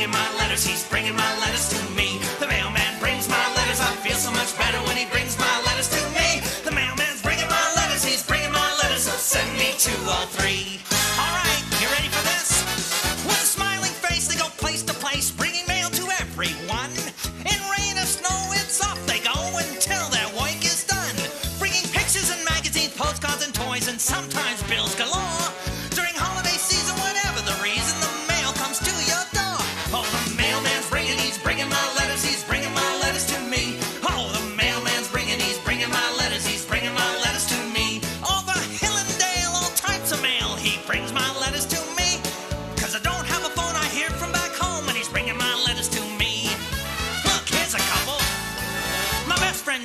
bringing my letters, he's bringing my letters to me. The mailman brings my letters, I feel so much better when he brings my letters to me. The mailman's bringing my letters, he's bringing my letters, so send me two or three.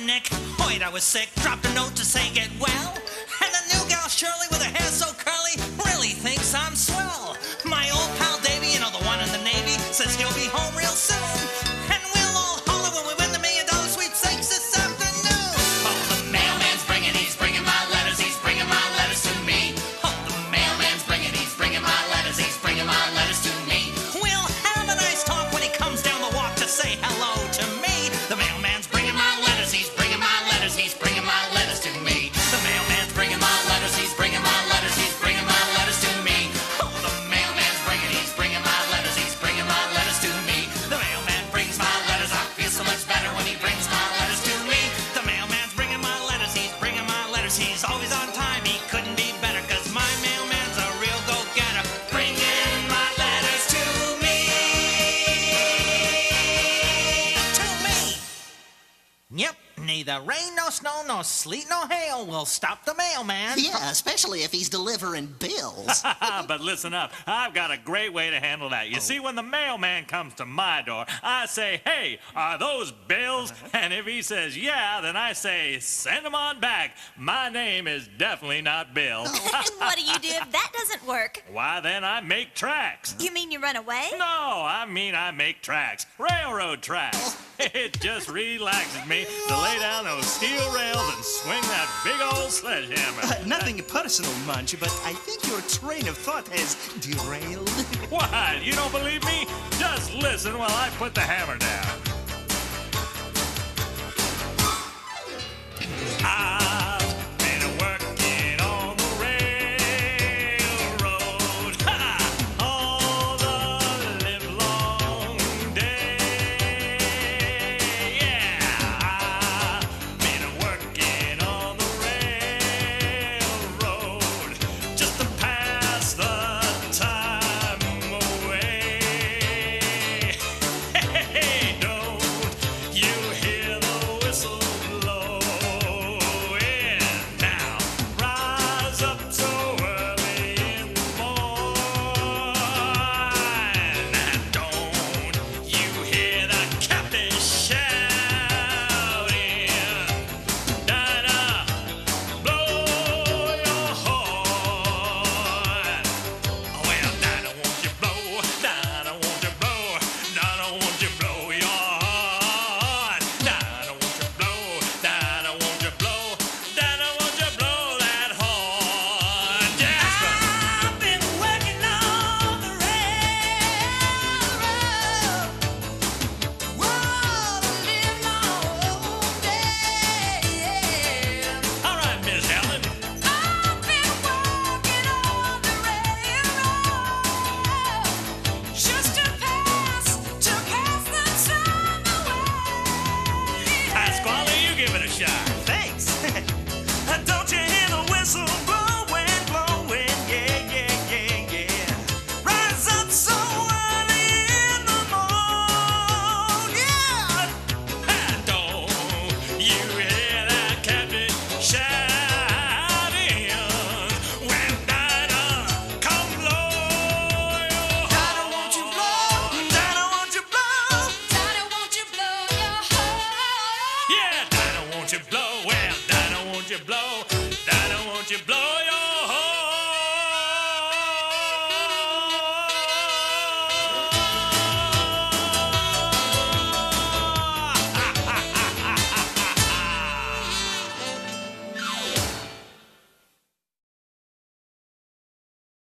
neck. Wait, I was sick, dropped a note to say get well. And the new gal Shirley with her hair so curly really thinks I'm swell. My old pal Davy, you know the one in the Navy, says he'll be home real soon. No rain, no snow, no sleet, no hail will stop the mailman. Yeah, especially if he's delivering bills. but listen up, I've got a great way to handle that. You oh. see, when the mailman comes to my door, I say, hey, are those bills? Uh-huh. And if he says, yeah, then I say, send them on back. My name is definitely not Bill. Oh. what do you do if that doesn't work? Why, then I make tracks. You mean you run away? No, I mean I make tracks. Railroad tracks. Oh it just relaxes me to lay down those steel rails and swing that big old sledgehammer. Uh, nothing personal, Munch, but I think your train of thought has derailed. what? You don't believe me? Just listen while I put the hammer down. you blow. I don't want you blow.